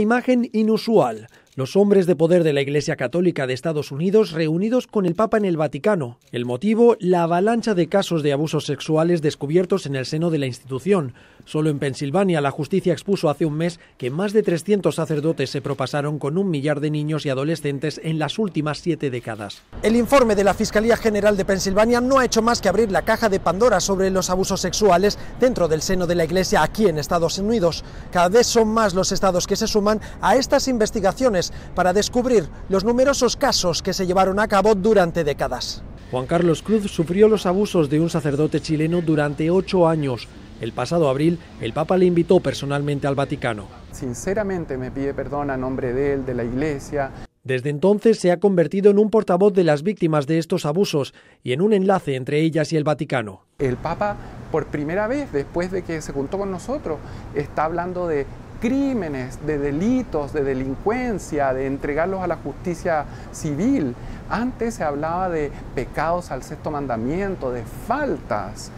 Imagen inusual. Los hombres de poder de la Iglesia Católica de Estados Unidos reunidos con el Papa en el Vaticano. El motivo, la avalancha de casos de abusos sexuales descubiertos en el seno de la institución. Solo en Pensilvania la justicia expuso hace un mes que más de 300 sacerdotes se propasaron con un millar de niños y adolescentes en las últimas siete décadas. El informe de la Fiscalía General de Pensilvania no ha hecho más que abrir la caja de Pandora sobre los abusos sexuales dentro del seno de la Iglesia aquí en Estados Unidos. Cada vez son más los estados que se suman a estas investigaciones para descubrir los numerosos casos que se llevaron a cabo durante décadas. Juan Carlos Cruz sufrió los abusos de un sacerdote chileno durante ocho años. El pasado abril, el Papa le invitó personalmente al Vaticano. Sinceramente me pide perdón a nombre de él, de la Iglesia. Desde entonces se ha convertido en un portavoz de las víctimas de estos abusos y en un enlace entre ellas y el Vaticano. El Papa, por primera vez, después de que se juntó con nosotros, está hablando de crímenes, de delitos, de delincuencia, de entregarlos a la justicia civil. Antes se hablaba de pecados al sexto mandamiento, de faltas.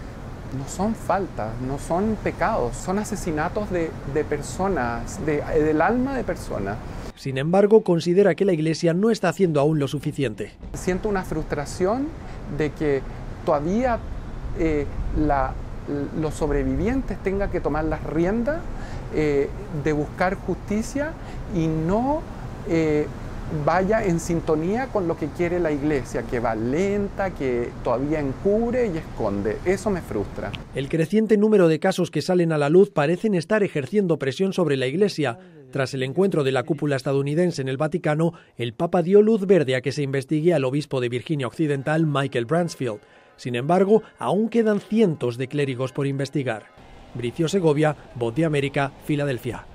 No son faltas, no son pecados, son asesinatos de, personas, del alma de personas. Sin embargo, considera que la Iglesia no está haciendo aún lo suficiente. Siento una frustración de que todavía eh, los sobrevivientes tengan que tomar las riendas eh, de buscar justicia y no eh, vaya en sintonía con lo que quiere la iglesia, que va lenta, que todavía encubre y esconde. Eso me frustra. El creciente número de casos que salen a la luz parecen estar ejerciendo presión sobre la iglesia. Tras el encuentro de la cúpula estadounidense en el Vaticano, el Papa dio luz verde a que se investigue al obispo de Virginia Occidental, Michael Bransfield. Sin embargo, aún quedan cientos de clérigos por investigar. Bricio Segovia, Voz de América, Filadelfia.